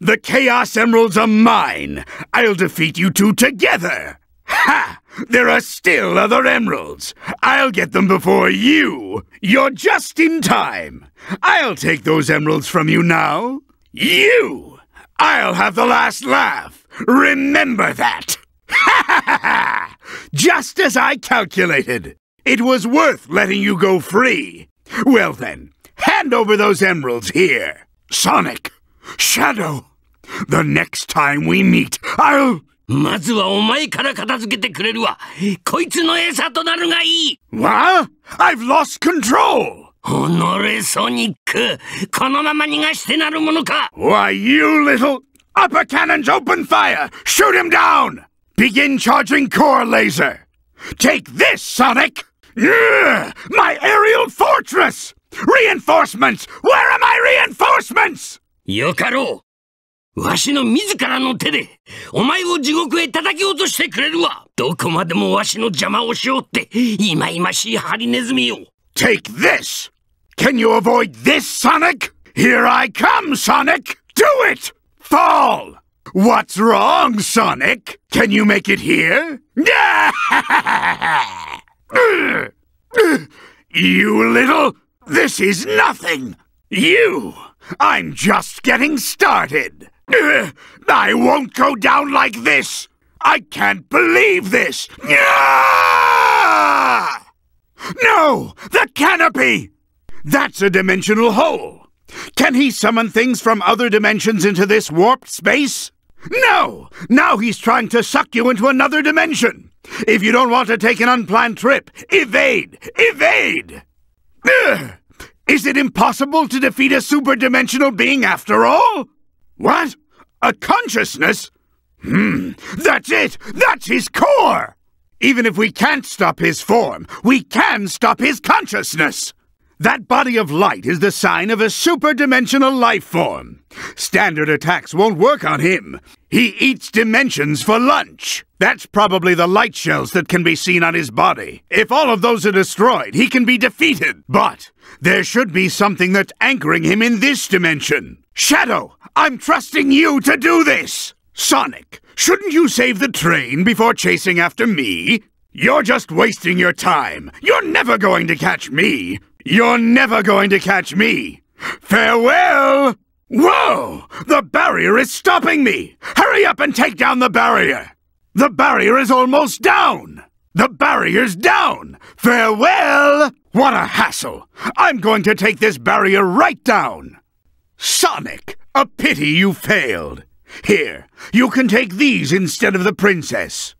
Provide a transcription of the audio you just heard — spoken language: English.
The Chaos Emeralds are mine! I'll defeat you two together! Ha! There are still other emeralds! I'll get them before you! You're just in time! I'll take those emeralds from you now! You! I'll have the last laugh! Remember that! Ha ha ha ha! Just as I calculated! It was worth letting you go free! Well then, hand over those emeralds here! Sonic! Shadow! The next time we meet, I'll... まずはお前から片付けてくれるわ。こいつの餌となるがいい。 What? I've lost control! おのれソニック。このまま逃がしてなるものか。 Why, you little... Upper cannons open fire! Shoot him down! Begin charging core laser! Take this, Sonic! Ugh, my aerial fortress! Reinforcements! Where are my reinforcements? よかろう。わしの自らの手で、お前を地獄へ叩き落としてくれるわ。どこまでもわしの邪魔をしようって、いまいましいハリネズミよ。Take this! Can you avoid this, Sonic? Here I come, Sonic! Do it! Fall! What's wrong, Sonic? Can you make it here? you little... This is nothing! You! I'm just getting started! Uh, I won't go down like this! I can't believe this! No! The canopy! That's a dimensional hole! Can he summon things from other dimensions into this warped space? No! Now he's trying to suck you into another dimension! If you don't want to take an unplanned trip, evade! Evade! Ugh! Is it impossible to defeat a superdimensional being after all? What? A consciousness? Hmm, that's it! That's his core! Even if we can't stop his form, we can stop his consciousness! That body of light is the sign of a superdimensional life form. Standard attacks won't work on him. He eats dimensions for lunch. That's probably the light shells that can be seen on his body. If all of those are destroyed, he can be defeated. But there should be something that's anchoring him in this dimension. Shadow, I'm trusting you to do this! Sonic, shouldn't you save the train before chasing after me? You're just wasting your time. You're never going to catch me. You're never going to catch me. Farewell! Whoa! The barrier is stopping me! Hurry up and take down the barrier! The barrier is almost down! The barrier's down! Farewell! What a hassle! I'm going to take this barrier right down! Sonic, a pity you failed. Here, you can take these instead of the princess.